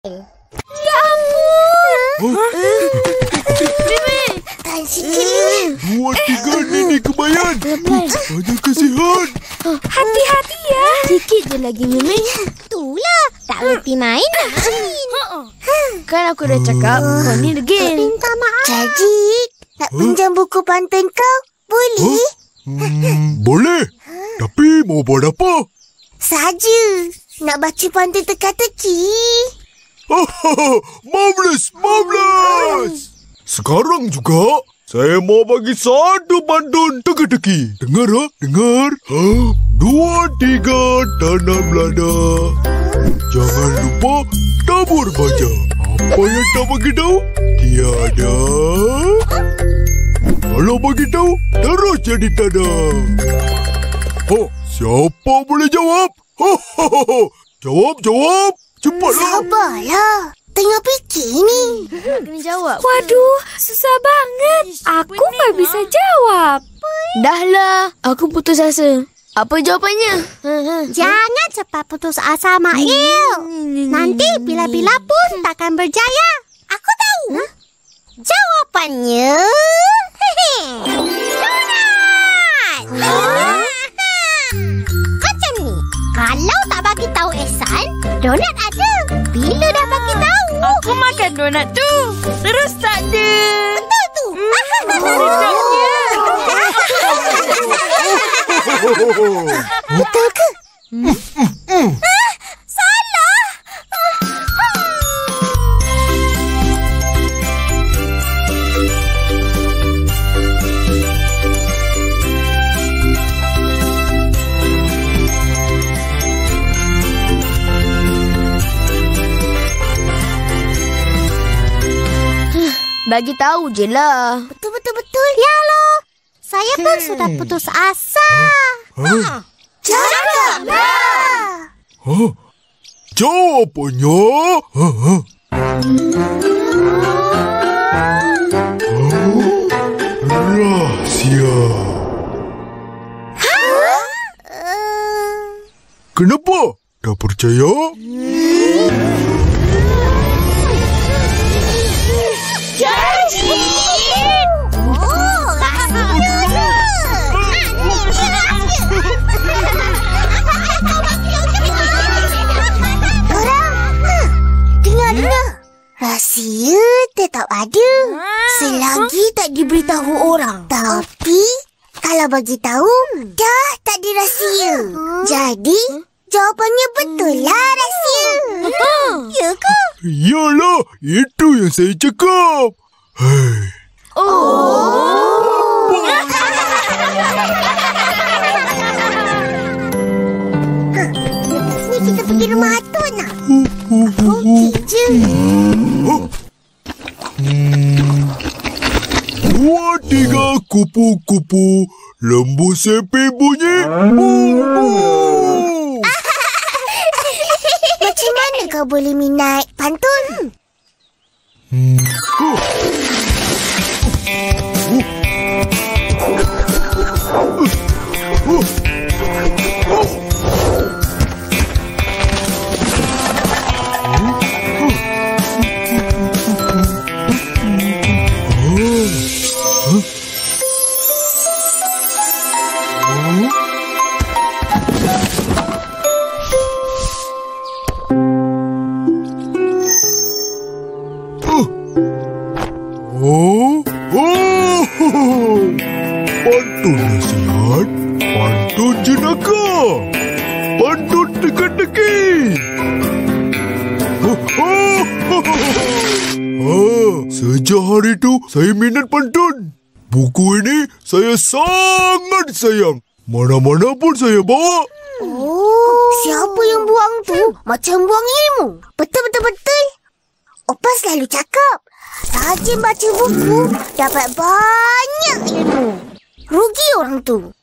Ya ampun. Tan sikit. Dua tiga Nini kebayan. Ada kasihan. Hati-hati ya. Sikit je lagi, Mimi. Itulah. Tak reti main. Kan aku dah cakap kau ni degil. Minta maaf. Jadi, nak pinjam buku pantun kau? Boleh? Hmm, boleh. Tapi mau buat apa? Saja. Nak baca pantun teka-teki. Marvelous, marvelous. Sekarang juga saya mau bagi satu pantun teka-teki. Dengar ah, dengar. Ha? Dua, tiga, tanam lada. Jangan lupa tabur baja. Apa yang tak bagi tahu? Tiada. Kalau bagi tahu, terus jadi tada. Oh, siapa boleh jawab? Ho, ho, ho, ho. Jawab, jawab. Cepatlah. Sabarlah. Tengah fikir ni. Kena jawab. Waduh, susah banget. Aku tak bisa jawab. Dah lah, aku putus asa. Apa jawapannya? Jangan cepat putus asa, Mail. Nanti bila-bila pun takkan berjaya. Aku tahu. Jawapannya... Donat! Macam donat ada. Bila dah bagi tahu, Aku makan donat tu. Terus tak ada. betul tu. Betul ke? Ah, Bagi tahu je lah. Betul betul betul. Ya lo. Saya pun sudah putus asa. Ha? Cakaplah. Ha? Jawapannya... Ha? Bagi tahu, dah tak dirahsia. Jadi, jawapannya betul lah rahsia. Ya ke? Yalah, itu yang saya cakap. Hei, Ni kita pergi rumah Atun nak. Okey je. dua tiga kupu-kupu, lembu sepi bunyi. Macam mana kau boleh minat pantun? Oh, sejak hari itu saya minat pantun. Buku ini saya sangat sayang. Mana-mana pun saya bawa. Oh, siapa yang buang tu? Macam buang ilmu. Betul-betul-betul. Opa selalu cakap. Rajin baca buku, dapat banyak ilmu. Rugi orang tu.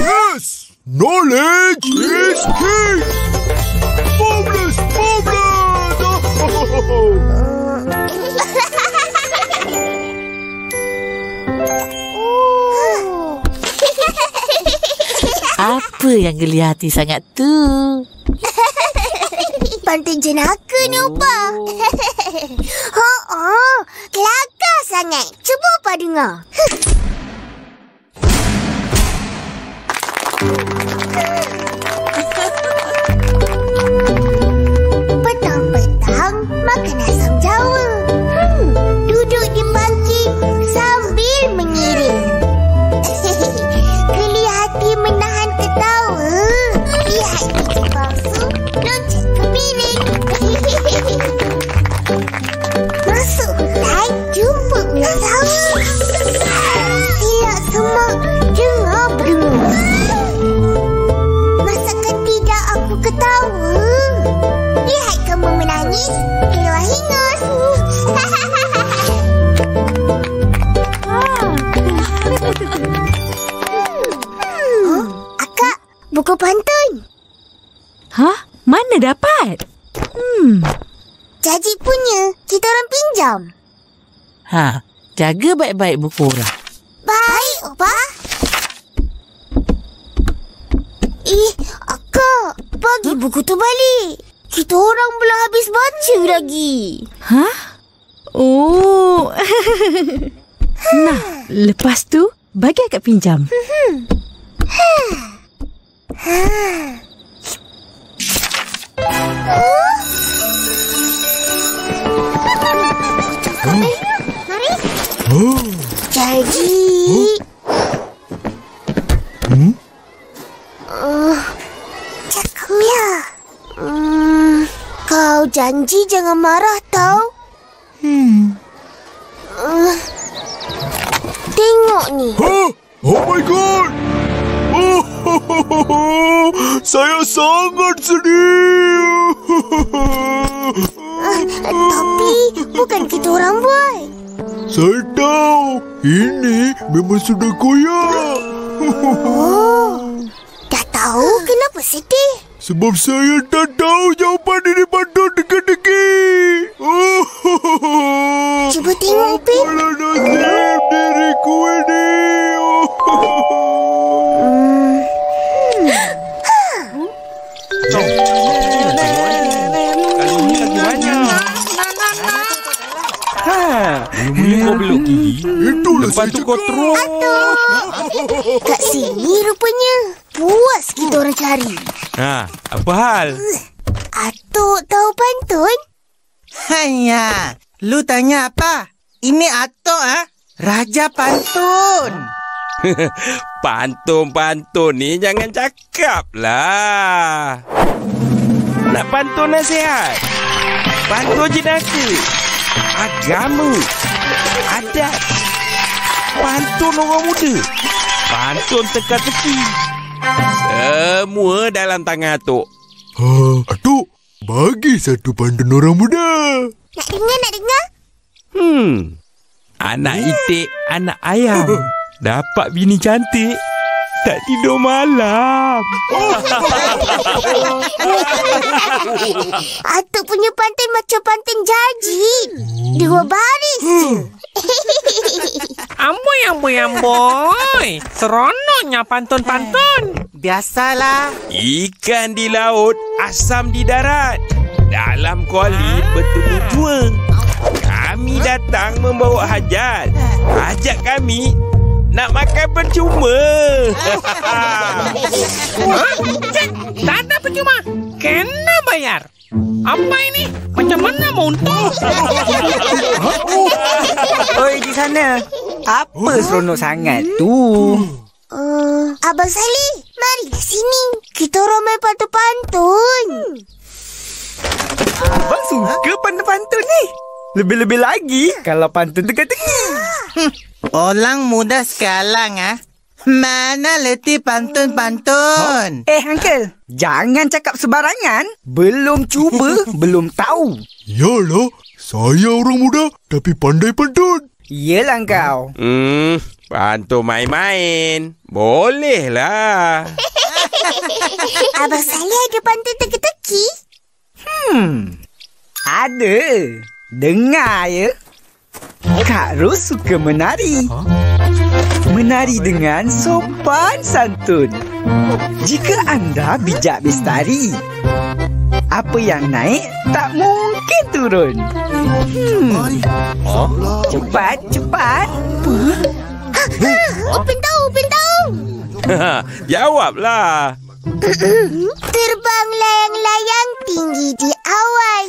Yes! Knowledge is king! Marvelous! Marvelous! Apa yang geli hati sangat tu? pantun jenaka ni, Opa. oh, oh. Kelakar sangat. Cuba Opa dengar. Petang-petang makan asam jawa. Hmm, duduk di bangkit sambil mengiring. Masakan tidak aku ketawa? Lihat kamu menangis, keluar hingus. Hmm, Akak, buku pantun. Hah? Mana dapat? Hmm. Jaji punya, kita orang pinjam. Ha, jaga baik-baik buku orang. Baik, Opa. Eh, Akak, bagi buku tu balik. Kita orang belum habis baca lagi. Hah? Oh. nah, lepas tu bagi akak pinjam. Oh, Jadi... Uh, cakaplah. Hmm, kau janji jangan marah tau. hmm. Uh, tengok ni. Oh, oh my god! Oh, saya sangat sedih. Uh, tapi bukan kita orang buat. Saya tahu ini memang sudah koyak. Oh, tahu kenapa sedih? Sebab saya tak tahu jawapan ini pantun teka-teki. Oh, Cuba tengok, Upin. Apalah nasib diriku ini. Ha, mula kau belok gigi. Itulah Lepas tu kau terus. Kat sini rupanya. Puas kita orang cari. Ha, apa hal? Atuk tahu pantun? Hanya, lu tanya apa? Ini Atok ah, Raja Pantun. Pantun-pantun ni jangan cakap lah. Nak pantun nasihat. Pantun jenaka. Agama. Adat. Pantun orang muda. Pantun teka-teki. Semua dalam tangan Atuk. Ha, Atuk, bagi satu pantun orang muda. Nak dengar, nak dengar? Hmm. Anak itik, anak ayam. Dapat bini cantik. Tak tidur malam. Atuk punya pantun macam pantun jaji. Dua baris je. Amboi, amboi, amboi. Seronoknya pantun-pantun. Biasalah. Ikan di laut, asam di darat. Dalam kuali bertemu dua. Kami datang membawa hajat. Hajat kami nak makan percuma. Tak ada percuma. Kena bayar. Apa ini? Macam mana mau untung? Oi di sana. Apa seronok sangat tu? Uh, Abang Salih, marilah sini. Kita orang main pantun-pantun. Abang suka pantun-pantun ni. Lebih-lebih lagi kalau pantun teka-teki. Orang muda sekarang ah. Mana letih pantun-pantun? Eh, Uncle. Jangan cakap sembarangan. Belum cuba, belum tahu. Yalah, saya orang muda tapi pandai pantun. Yelah kau. Hmm, pantun main-main. Boleh lah. Abang Salih ada pantun teka-teki? Hmm. Ada. Dengar ya. Kak Ros suka menari. Menari dengan sopan santun. Jika anda bijak bestari, Apa yang naik tak mungkin turun. Hmm. Cepat, cepat. Upin tahu, Upin tahu. Jawablah. Terbang layang-layang tinggi di awan.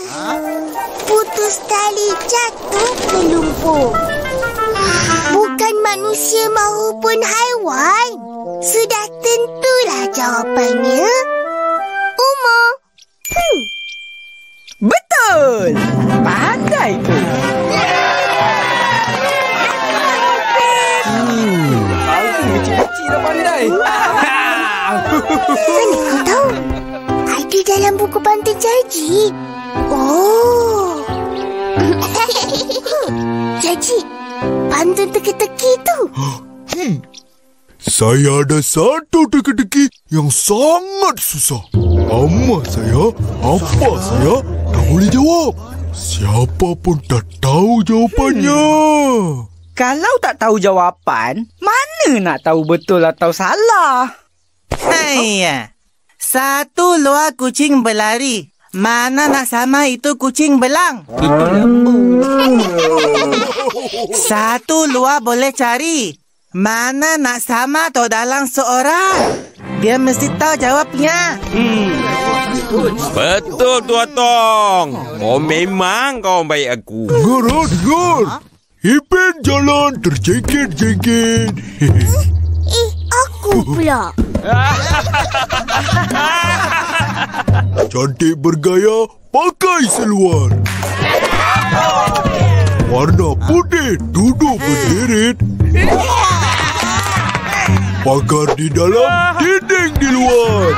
Putus tali jatuh lumpur. Bukan manusia maupun haiwan. Sudah tentulah jawapannya. Umar. Hmm. Betul. Pandai tu. Hmm. Aku kecil-kecil dah pandai. Mana kau tahu? Ada dalam buku pantun Jaji. Oh. Jaji, pantun teka-teki tu. Saya ada satu teka-teki yang sangat susah. Nama saya, apa saya, tak boleh jawab. Siapa pun tak tahu jawapannya. Kalau tak tahu jawapan, mana nak tahu betul atau salah? Haiya. Satu luar kucing berlari. Mana nak sama itu kucing belang? Itu lembu. Satu luar boleh cari. Mana nak sama atau dalam seorang? Dia mesti tahu jawabnya. Betul tu Atong. Oh memang kau baik aku. Dengar, ah, dengar. Ipin jalan terjengket-jengket. Eh, aku pula. Cantik bergaya, pakai seluar. Warna putih, duduk berderet. Pagar di dalam, dinding di luar.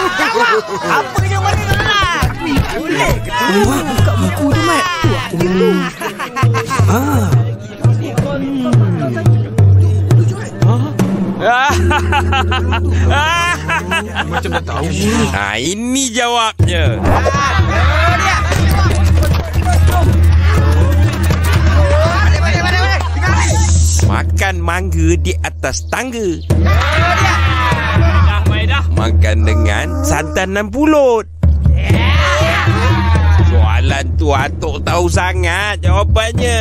Buka buku tu, Mat. Ha, ini jawabnya. Makan mangga di atas tangga. Makan dengan santanan pulut. Soalan tu Atok tahu sangat jawapannya.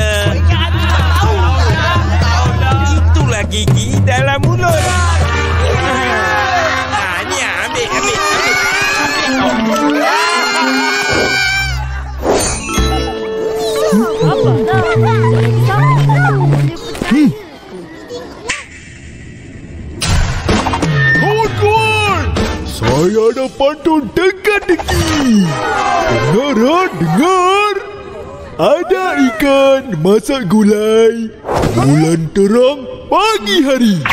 Itulah gigi dalam mulut. Ha, ni ambil, ambil, ambil. Saya ada pantun teka-teki. Dengar, ah, dengar. Ada ikan masak gulai. Bulan terang pagi hari.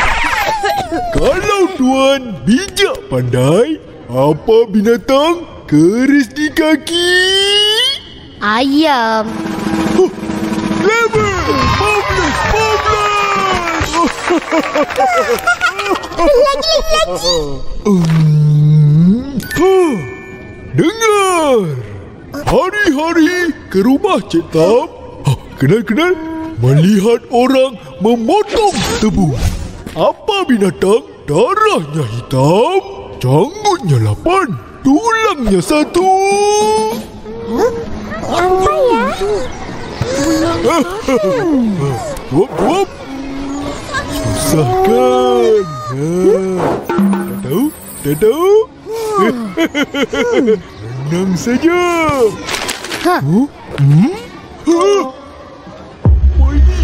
Kalau tuan bijak pandai, apa binatang keris di kaki? Ayam. Clever! Marvelous! Marvelous! Hmm. Huh. Dengar! Hari-hari ke rumah Cik Tam, ha, kenal-kenal, melihat orang memotong tebu. Apa binatang darahnya hitam, janggutnya lapan, tulangnya satu. Apa ya? Susah kan? Ha. Tak tahu? Tak tahu? Tenang saja. Ha. Huh? Hmm? Ha? Apa ini?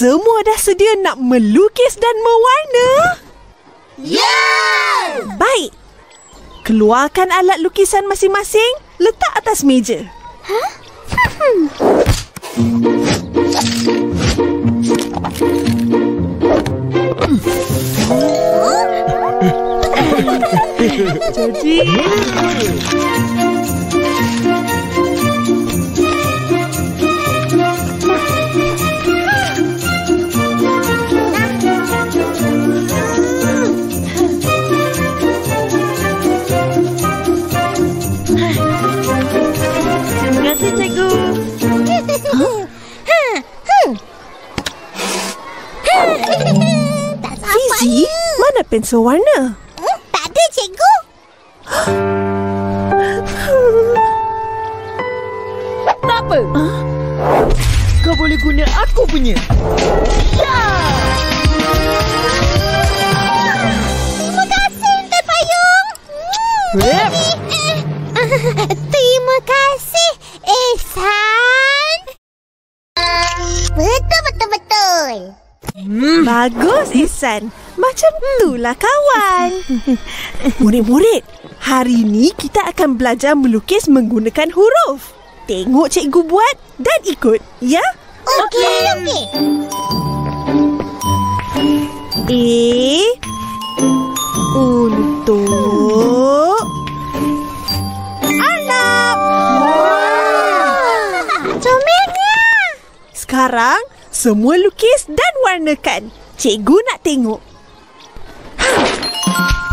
Semua dah sedia nak melukis dan mewarna? Ya! Baik. Keluarkan alat lukisan masing-masing, letak atas meja. Jadi, pensel warna. Hmm, tak ada, cikgu. Tak apa. Kau boleh guna aku punya. Terima kasih, Tuan Payung. Rep. Terima kasih, Ehsan. Betul, betul, betul. Bagus, Ihsan. Macam itulah kawan. Murid-murid, hari ini kita akan belajar melukis menggunakan huruf. Tengok cikgu buat dan ikut, ya? Okey, okey. A untuk anak. Comelnya. Sekarang semua lukis dan warnakan. Cikgu nak tengok.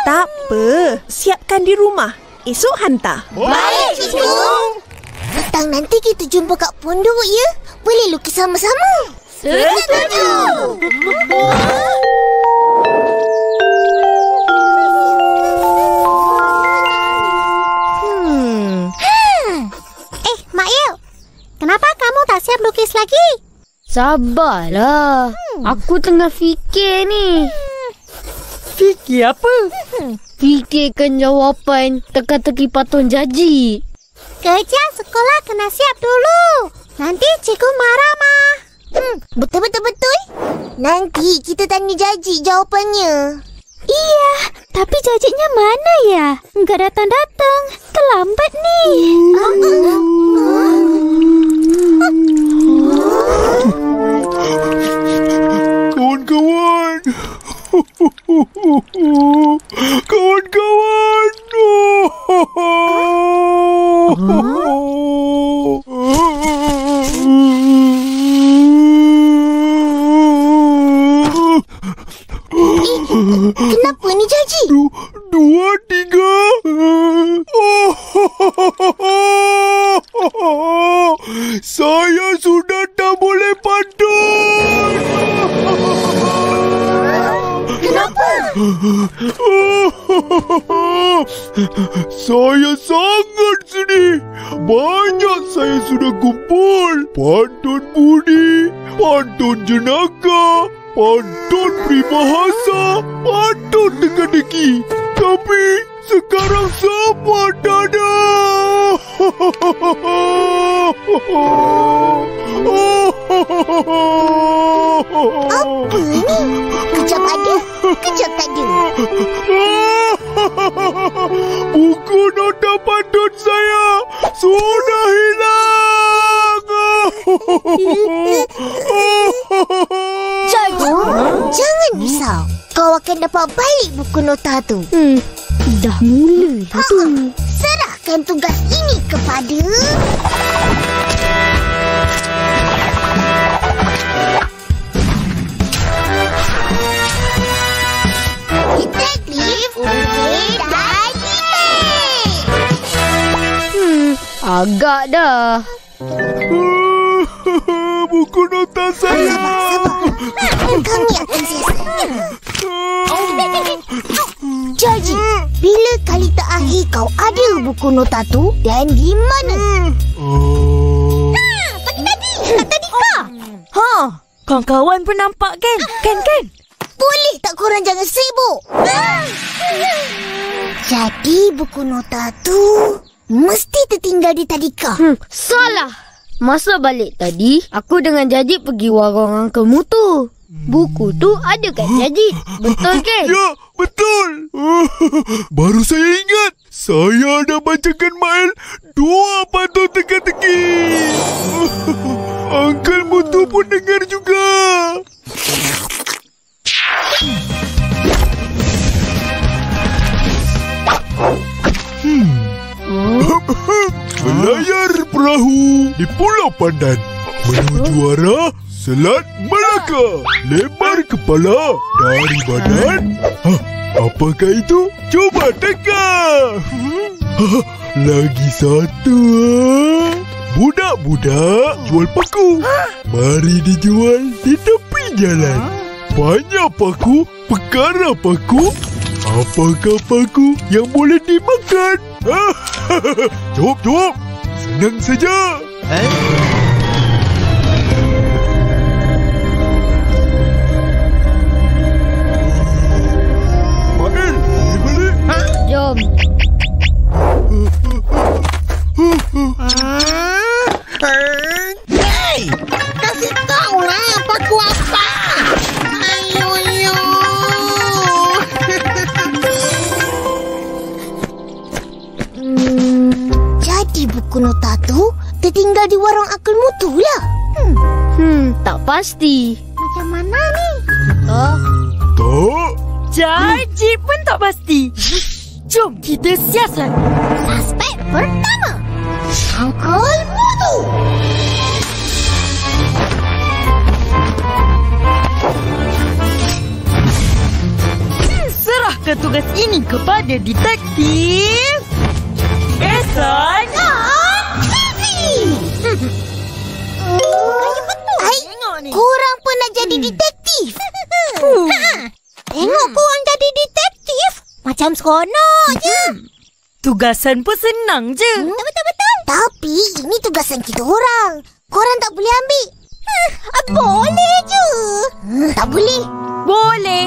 Tak apa, siapkan di rumah. Esok hantar. Baik, cikgu. Petang nanti kita jumpa kat pondok, ya? Boleh lukis sama-sama. Setuju. Hmm. Eh, Mak Yel. Kenapa kamu tak siap lukis lagi? Sabarlah. Aku tengah fikir ni. Fikir apa? Fikirkan jawapan teka-teki patung jaji. Kerja sekolah kena siap dulu. Nanti cikgu marah, Ma. Hmm, betul-betul-betul. Nanti kita tanya Jaji jawapannya. Iya, tapi Jajinya mana ya? Enggak datang-datang. Terlambat ni. Kawan-kawan. Kawan-kawan. Kenapa ni Jaji? Du- Dua, tiga. Saya sudah tak boleh pantun. saya sangat agak dah. Buku nota saya. Kami akan. Jaji, bila kali terakhir kau ada buku nota tu dan di mana? Oh. Pagi tadi, kat tadi kah? Ha, kawan-kawan pun nampak kan? Kan, kan? Boleh tak korang jangan sibuk? Jadi buku nota tu Mesti tertinggal di tadika. Hmm, salah. Masa balik tadi, aku dengan Jaji pergi warung Uncle Mutu. Buku tu ada kat Jaji. Betul ke? Ya, betul. Baru saya ingat. Saya ada bacakan mail dua patut teka-teki. Uncle Mutu pun dengar juga. Hmm. berlayar perahu di Pulau Pandan menuju arah Selat Melaka. Lebar kepala dari badan. Ha, apakah itu? Cuba teka. Ha, lagi satu. Ha. Budak-budak jual paku. Mari dijual di tepi jalan. Banyak paku, perkara paku. Apakah paku yang boleh dimakan? Jawab, jawab. Senang saja. Mail, akal mutu lah. Hmm, Hmm, tak pasti. macam mana ni? Oh, Tak. Janji pun tak pasti. Jom kita siasat. Suspek pertama. Akal mutu. Serahkan tugas ini kepada detektif. Esan. Hai, korang pun nak jadi detektif. Ha, Tengok korang jadi detektif. Macam seronok je. Tugasan pun senang je. Hmm, Betul-betul. Tapi ini tugasan kita orang. Korang tak boleh ambil. Hmm, boleh je. Hmm, tak boleh. Boleh.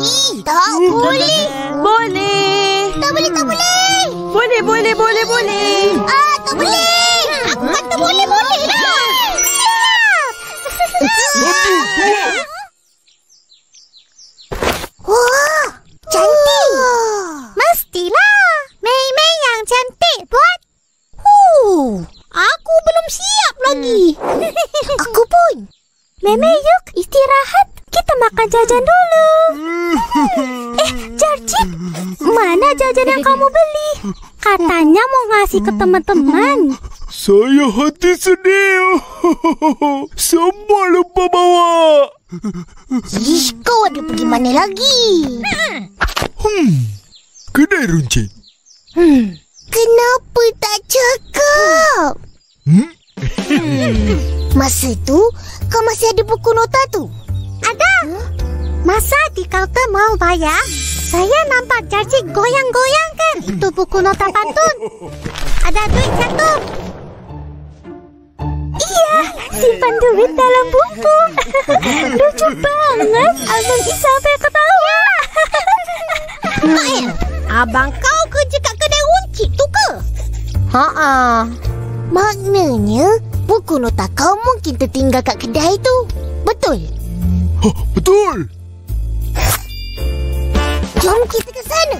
Ih, tak boleh. Boleh. Tak boleh, tak boleh. Boleh, boleh, boleh, boleh. Ah, tak boleh. Aku kata boleh, boleh lah. Wah, cantik. Mestilah. Mei-mei yang cantik buat. Huh, aku belum siap lagi. aku pun. Mei-mei yuk istirahat. Kita makan jajan dulu. eh, Georgie, mana jajan yang kamu beli? Katanya mau ngasih ke teman-teman. Saya hati sedih. Semua lupa bawa. Ish, kau ada pergi mana lagi? Hmm. Kedai runcit. Kenapa tak cakap? Hmm? Masa tu, kau masih ada buku nota tu? Ada. Masa di kaunter mau bayar, saya nampak Jarji goyang-goyangkan itu buku nota pantun. Ada duit satu. Iya, simpan duit dalam buku. Lucu banget. Abang sampai ketawa. Mael, abang kau kerja kat kedai runcit tu ke? Haa. Maknanya, buku nota kau mungkin tertinggal kat kedai tu. Betul? Ha, betul. Jom kita ke sana.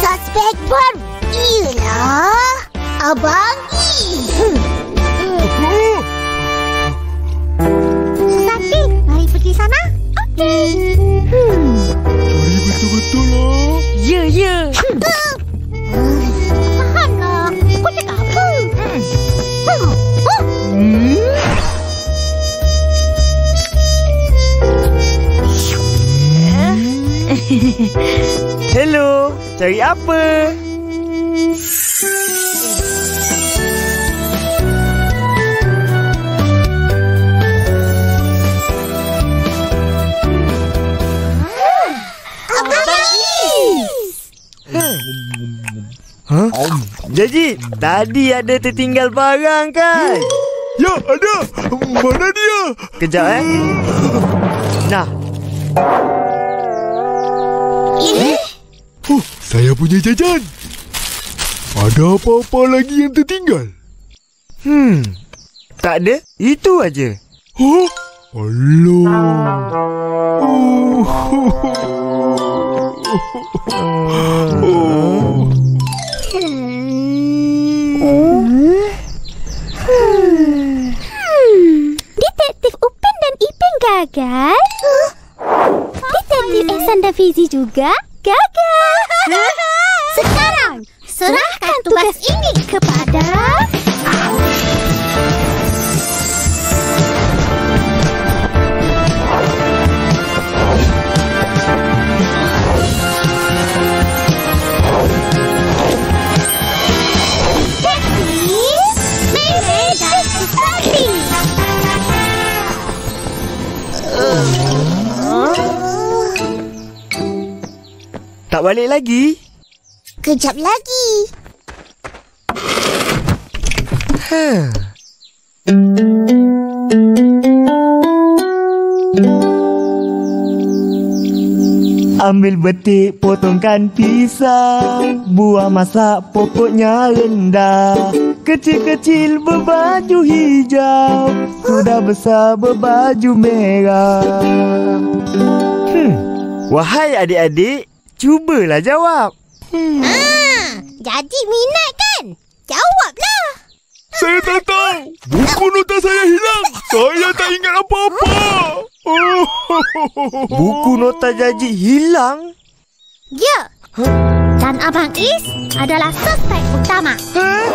Suspek baru ialah Abang I. Ah, Sakit, mari pergi sana. Okey. Hmm. Cari betul-betul lah. Ya, ya. Faham. Kau cakap apa? Hmm. Hello, cari apa? Jadi, tadi ada tertinggal barang kan? Ya, ada. Mana dia? Kejap eh. Nah, Eh? Oh, saya punya jajan. Ada apa-apa lagi yang tertinggal? hmm. Tak ada, itu aja. Oh, Allah. Oh. oh. Detektif gagal. Detektif Ehsan dan Fizi juga gagal. Sekarang, serahkan tugas ini kepada nak balik lagi? Kejap lagi. Huh. Ambil betik, potongkan pisang Buah masak, pokoknya rendah Kecil-kecil berbaju hijau Sudah besar berbaju merah hmm. Wahai adik-adik, cubalah jawab Hmm. Ah, jadi minat kan? Jawablah. Saya tak tahu. Buku nota saya hilang. Saya tak ingat apa-apa. Oh. Buku nota janji hilang? Ya. Dan Abang Is adalah suspek utama. Eh?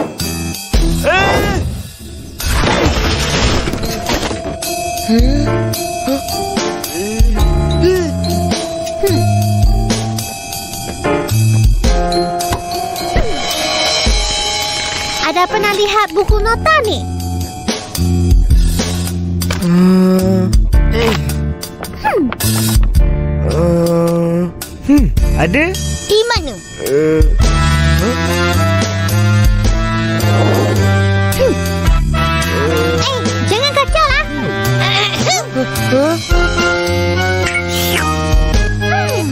Ada pernah lihat buku nota ni? Hmm. Uh, hmm. Ada? Di mana? Uh, Eh, jangan kacau lah. Hmm.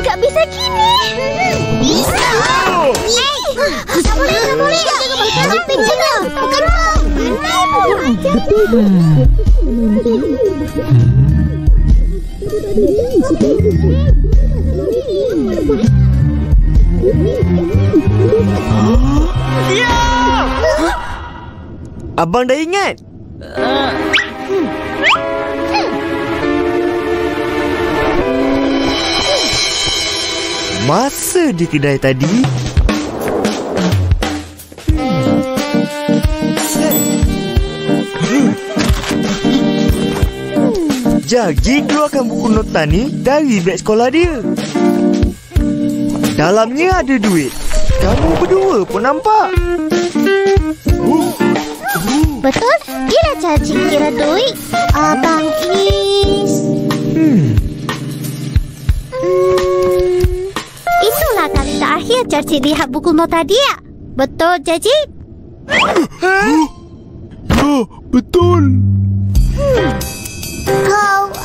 Enggak bisa gini. Abang dah ingat? Masa di kedai tadi Jagi keluarkan buku nota ni dari beg sekolah dia Dalamnya ada duit Kamu berdua pun nampak Betul? Dia dah kira duit. Abang Is. Hmm. Hmm. Itulah kali terakhir Caci lihat buku nota dia. Betul, Caci? Ya, betul.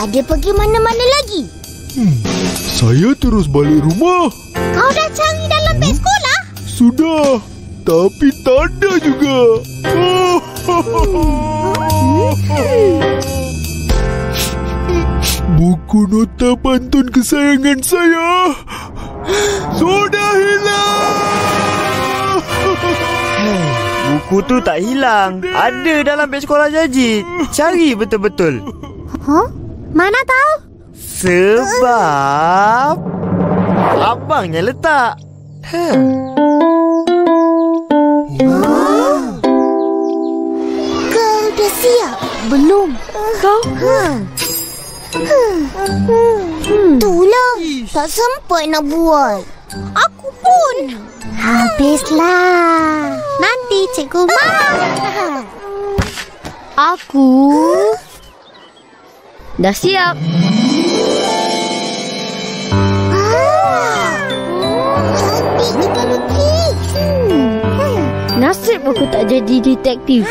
Ada pergi mana-mana lagi? Hmm. Saya terus balik rumah. Kau dah cari dalam beg sekolah? Sudah. Tapi tak ada juga. Buku nota pantun kesayangan saya sudah hilang. Buku tu tak hilang Ada dalam beg sekolah Jajit Cari betul-betul Huh? Mana tahu? Sebab Abangnya letak huh. Kau dah siap? Belum. Kau? Ha. Hmm. Itulah. Tak sempat nak buat. Aku pun. Habislah. Nanti cikgu marah. Aku dah siap. Ah. Cantik. Hmm. Nasib aku tak jadi detektif.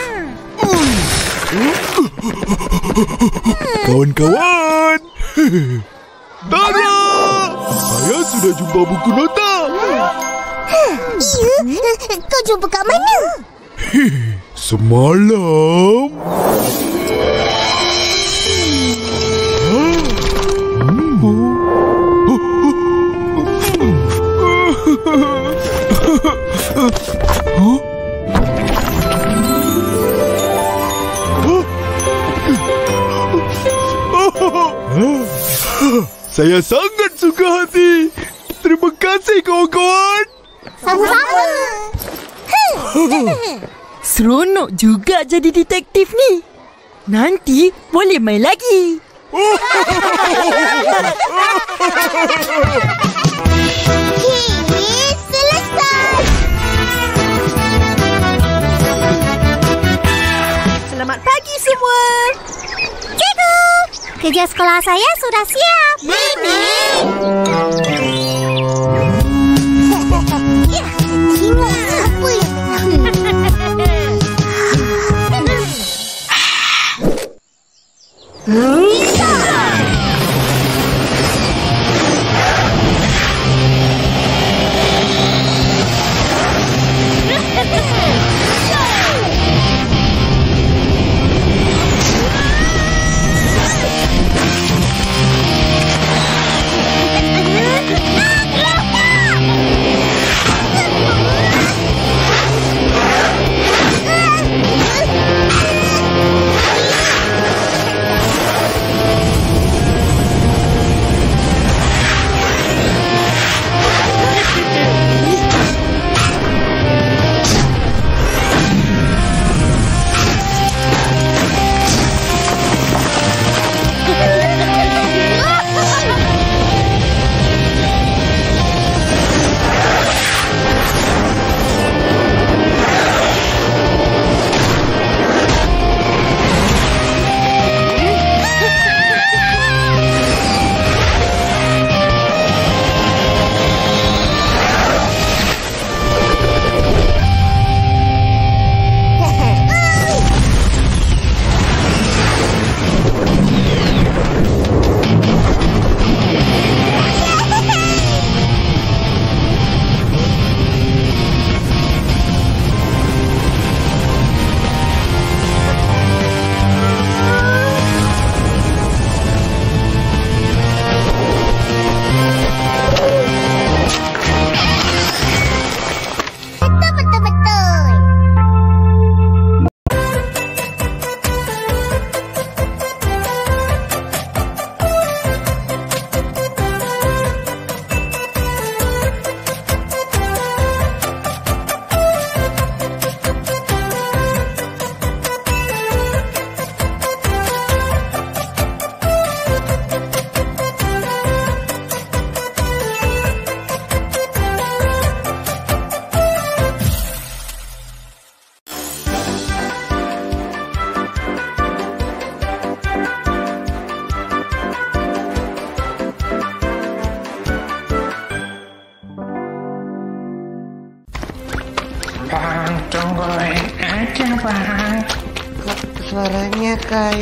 Kawan-kawan. Tara! Saya sudah jumpa buku nota. Ya? Kau jumpa kat mana? Semalam. Saya sangat suka hati. Terima kasih kawan-kawan. Sama-sama. Seronok juga jadi detektif ni. Nanti boleh main lagi. Kini selesai. Selamat pagi semua. Kerja sekolah saya sudah siap. Mami.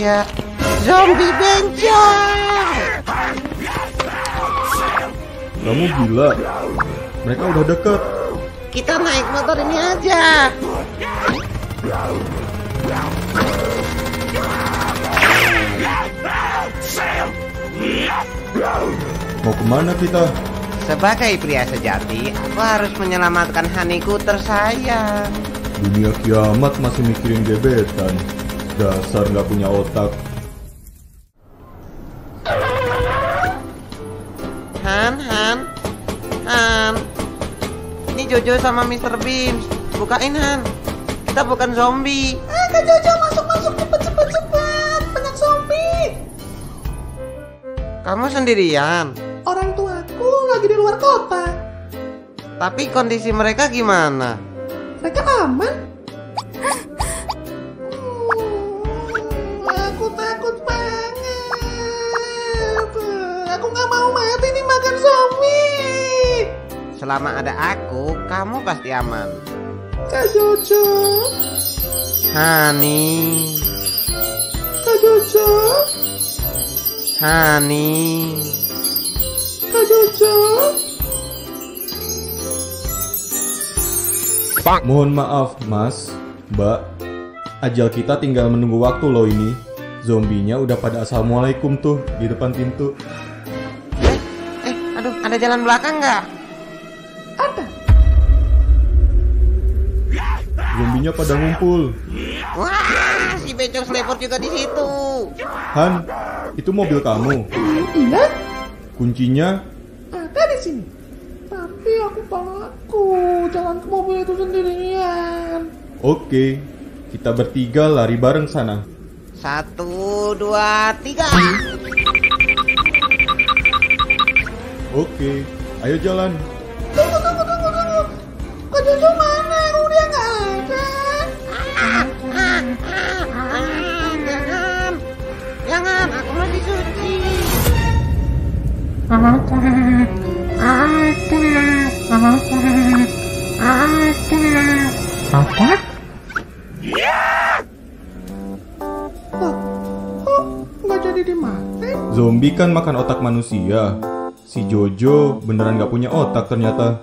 kayak zombie bencong. Kamu gila. Mereka udah dekat. Kita naik motor ini aja. Mau ke mana kita? Sebagai pria sejati, aku harus menyelamatkan Haniku tersayang. Dunia kiamat masih mikirin gebetan. Dasar nggak punya otak. Han, Han, Han. Ini Jojo sama Mr. Beam. Bukain Han. Kita bukan zombie. Ah, Kak Jojo masuk masuk cepet cepet cepet. Banyak zombie. Kamu sendirian. Orang tuaku lagi di luar kota. Tapi kondisi mereka gimana? Mereka aman? Selama ada aku, kamu pasti aman. Kak Jojo, Hani, Kak Jojo, Hani. Kak Jojo. Mohon maaf, Mas, Mbak. Ajal kita tinggal menunggu waktu loh ini. Zombinya udah pada assalamualaikum tuh di depan pintu. Eh, aduh, ada jalan belakang nggak? Zombinya pada ngumpul. Wah, si bencong slepot juga di situ. Han, itu mobil kamu. Iya, Kuncinya ada di sini. Tapi aku takut jalan ke mobil itu sendirian. oke. Kita bertiga lari bareng sana. Satu, dua, tiga. Oke, ayo jalan. Zombie kan makan otak manusia. Si Jojo beneran gak punya otak ternyata.